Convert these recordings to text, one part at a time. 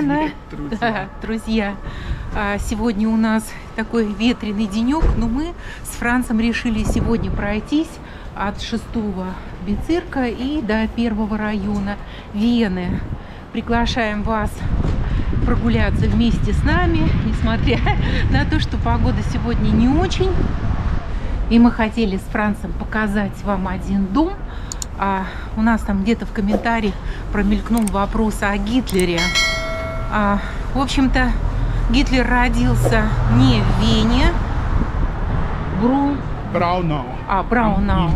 Привет, Вена. Да, друзья, а, сегодня у нас такой ветреный денек, но мы с Францем решили сегодня пройтись от шестого Бицирка и до первого района Вены. Приглашаем вас прогуляться вместе с нами, несмотря на то, что погода сегодня не очень. И мы хотели с Францем показать вам один дом. А у нас там где-то в комментариях промелькнул вопрос о Гитлере. А, в общем-то, Гитлер родился не в Вене. Бру... Браунау. А, Браунау.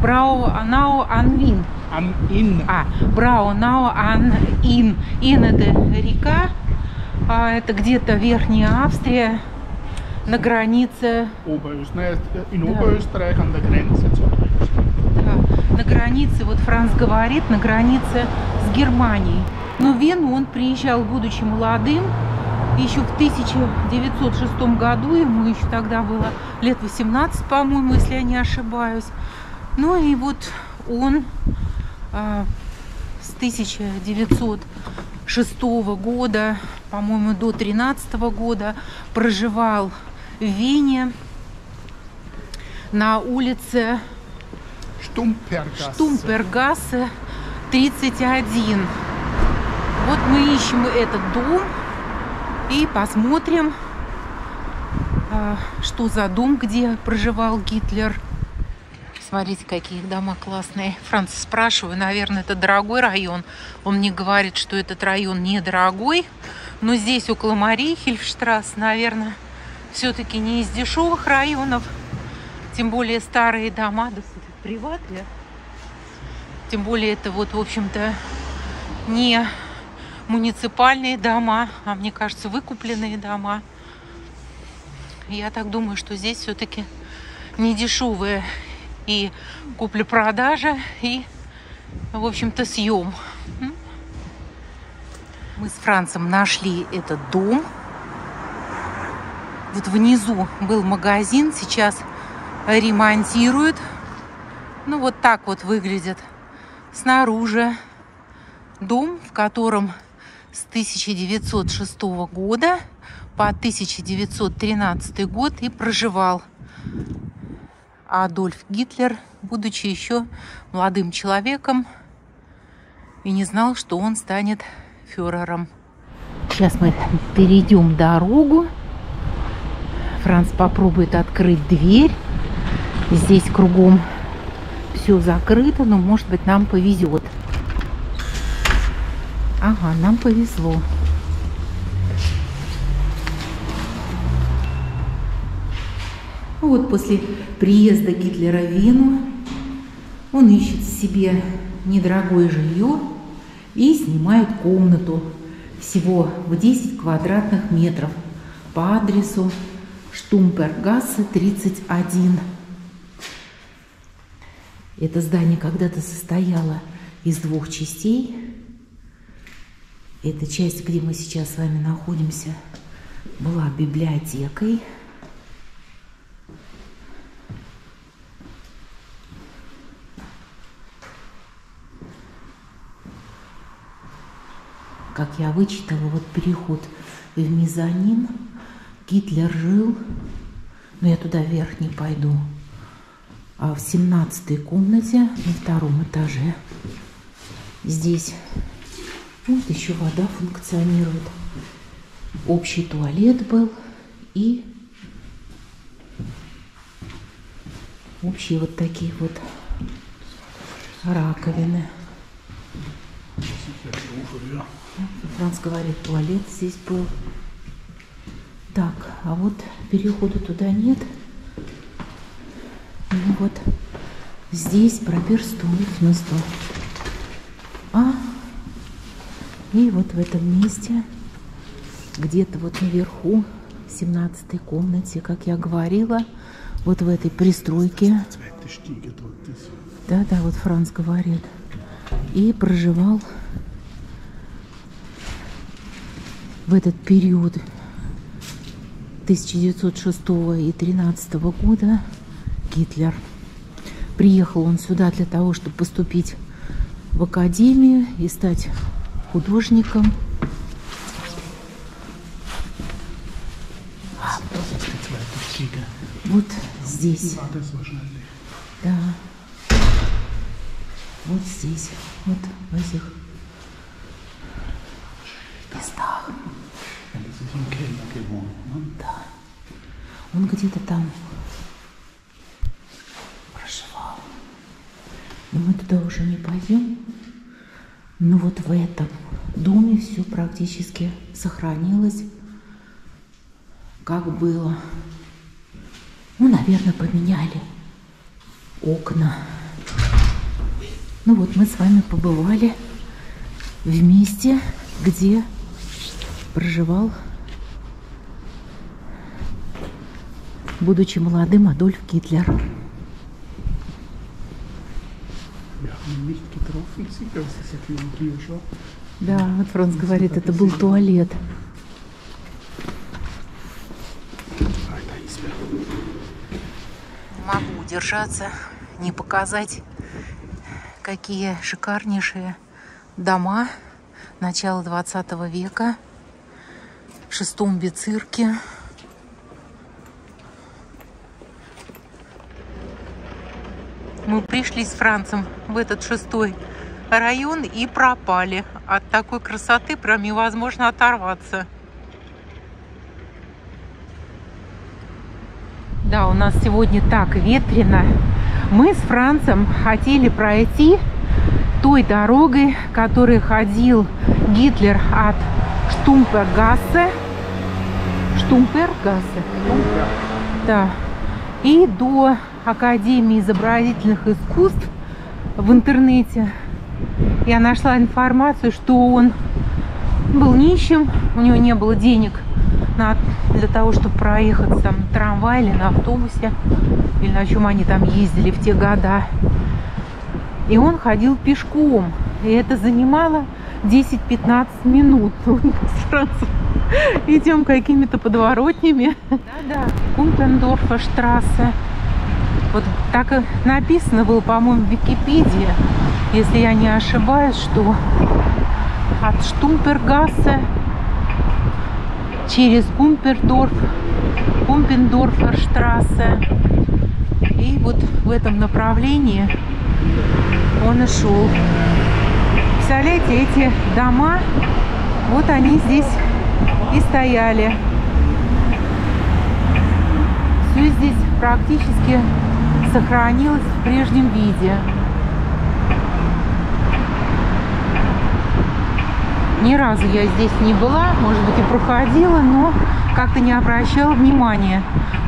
Браунау Анвин. Ан Ин. А, Браунау Ан Ин. Это река. А, это где-то Верхняя Австрия на границе... Deutschland. Да, на границе, вот Франц говорит, на границе с Германией. Но в Вену он приезжал, будучи молодым, еще в 1906 году, ему еще тогда было лет 18, по-моему, если я не ошибаюсь. Ну и вот он а, с 1906 года, по-моему, до 13 года проживал в Вене на улице Штумпергассе. Штумпергассе 31. Вот мы ищем этот дом и посмотрим, а, что за дом, где проживал Гитлер. Смотрите, какие дома классные. Франц спрашиваю, наверное, это дорогой район. Он мне говорит, что этот район недорогой. Но здесь около Марии Хильфштрасс, наверное, все-таки не из дешевых районов. Тем более старые дома, да приватные. Тем более это вот, в общем-то, не муниципальные дома, а мне кажется, выкупленные дома. Я так думаю, что здесь все-таки не дешевые и купля-продажа, и, в общем-то, съем. Мы с Францем нашли этот дом. Вот внизу был магазин, сейчас ремонтируют. Ну, вот так вот выглядит снаружи дом, в котором с 1906 года по 1913 год и проживал Адольф Гитлер, будучи еще молодым человеком, и не знал, что он станет фюрером. Сейчас мы перейдем дорогу. Франц попробует открыть дверь. Здесь кругом все закрыто, но может быть нам повезет. Ага, нам повезло. Вот после приезда Гитлера в Вену он ищет себе недорогое жилье и снимает комнату всего в 10 квадратных метров по адресу Штумпергассе 31. Это здание когда-то состояло из двух частей. Эта часть, где мы сейчас с вами находимся, была библиотекой. Как я вычитала, вот переход в мезонин. Гитлер жил, но я туда вверх не пойду. А в семнадцатой комнате на втором этаже. Здесь вот еще вода функционирует. Общий туалет был и общие вот такие вот раковины. Франц говорит, туалет здесь был. Так, а вот перехода туда нет. Ну вот здесь проперстует внизу. А, и вот в этом месте, где-то вот наверху, в 17 комнате, как я говорила, вот в этой пристройке. Да-да, вот Франц говорит. И проживал в этот период 1906 и 13 года Гитлер. Приехал он сюда для того, чтобы поступить в академию и стать художником. Вот здесь. Да. Вот здесь. Вот в этих местах. Да. Он где-то там проживал. Но мы туда уже не пойдем. Но вот в этом доме все практически сохранилось, как было. Ну, наверное, поменяли окна. Ну вот мы с вами побывали в месте, где проживал, будучи молодым, Адольф Гитлер. Да, вот Франц говорит, это был туалет. Не могу удержаться, не показать, какие шикарнейшие дома начала 20 века в шестом бицирке. Пришли с Францем в этот шестой район и пропали. От такой красоты прям невозможно оторваться. Да, у нас сегодня так ветрено. Мы с Францем хотели пройти той дорогой, которой ходил Гитлер от Штумпергассе. Штумпергассе? Да. И до Академии изобразительных искусств в интернете я нашла информацию, что он был нищим, у него не было денег на, для того, чтобы проехать там на трамвае или на автобусе, или на чем они там ездили в те года. И он ходил пешком. И это занимало 10-15 минут. Вот мы с Францем идем какими-то подворотнями. Да-да, Кумпендорфа штрассе. Вот так написано было, по-моему, в Википедии, если я не ошибаюсь, что от Штумпергассе через Кумпердорф, Кумпендорферштрассе. И вот в этом направлении он и шел. Представляете, эти дома, вот они здесь и стояли. Все здесь практически сохранилось в прежнем виде. Ни разу я здесь не была, может быть и проходила, но как-то не обращала внимания.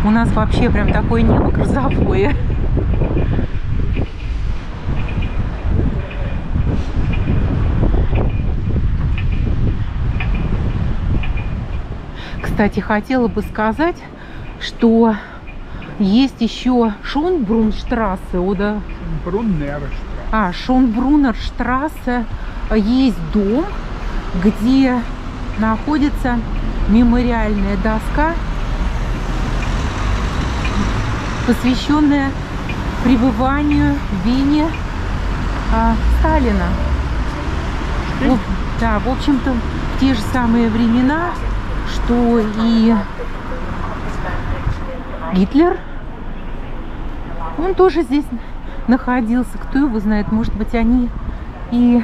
У нас вообще прям такое небо грозовое. Кстати, хотела бы сказать, что есть еще Шонбрунштрассе, oder Brunnerstraße. а, Шонбрунерштрассе есть дом, где находится мемориальная доска, посвященная пребыванию в Вене а, Сталина. В- да, в общем-то, в те же самые времена, что и Гитлер, он тоже здесь находился. Кто его знает, может быть, они и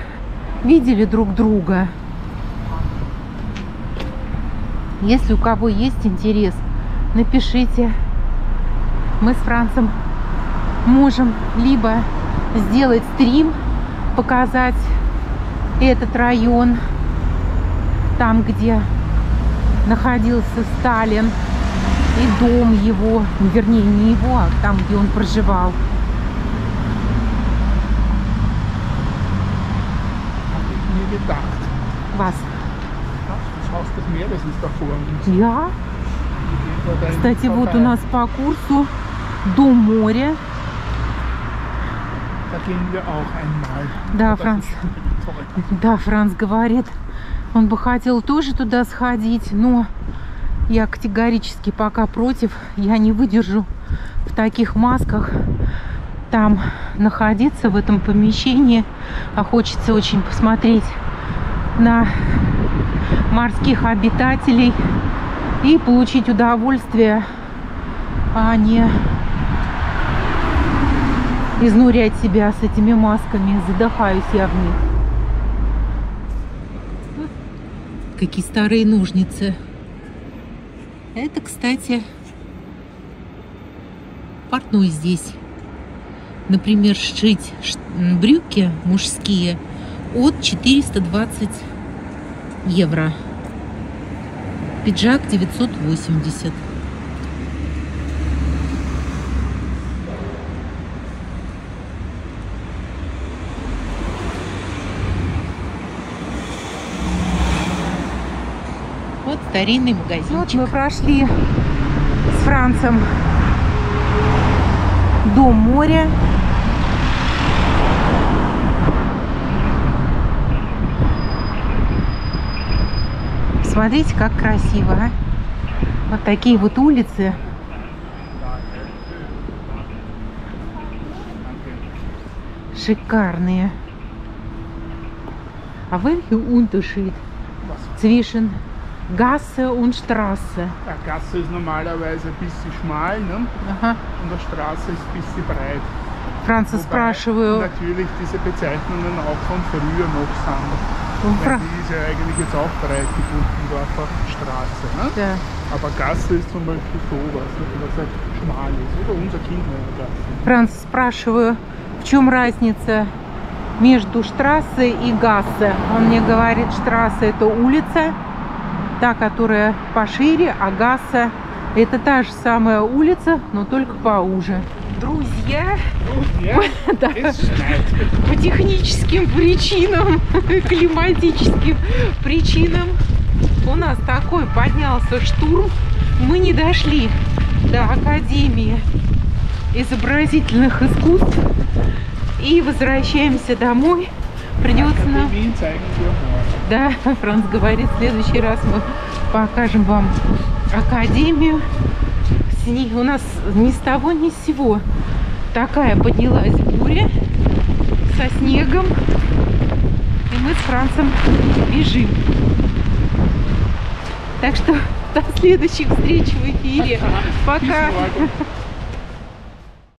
видели друг друга. Если у кого есть интерес, напишите. Мы с Францем можем либо сделать стрим, показать этот район, там, где находился Сталин, и дом его, вернее, не его, а там, где он проживал. Nie gedacht. Gehen da Кстати, вот у нас по курсу Дом моря. Да, toll. Да, Франц говорит, он бы хотел тоже туда сходить, но я категорически пока против. Я не выдержу в таких масках там находиться в этом помещении. А хочется очень посмотреть на морских обитателей и получить удовольствие а не изнурять себя с этими масками. Задыхаюсь я в них. Какие старые ножницы. Это, кстати, портной здесь. Например, сшить брюки мужские от 420 евро. Пиджак 980. Вот старинный магазинчик. Вот мы прошли с Францем до моря. Смотрите, как красиво, а? Вот такие вот улицы. Шикарные. А welcher Unterschied zwischen Gasse und Straße? Ja, Gasse ist normalerweise ein bisschen schmal ne? Ага. und eine Straße ist ein bisschen breit. Франца Wobei спрашиваю. natürlich diese Bezeichnungen auch von früher noch sind. Weil die ist ja eigentlich jetzt auch breit gebunden, einfach Straße. Ne? Да. Aber Gasse ist zum Beispiel sowas, was halt schmal ist. Oder unser Kind nennt Gasse. Франц спрашиваю, в чем разница между Штрассе и Гассе. Он мне говорит, Штрассе это улица, та, которая пошире, а Гассе это та же самая улица, но только поуже. Друзья, да, schneit. по техническим причинам, климатическим причинам у нас такой поднялся штурм. Мы не дошли до Академии изобразительных искусств и возвращаемся домой. Придется нам... Да, Франц говорит, в следующий раз мы покажем вам Академию. У нас ни с того ни с сего такая поднялась буря со снегом. И мы с Францем бежим. Так что до следующих встреч в эфире. Пока.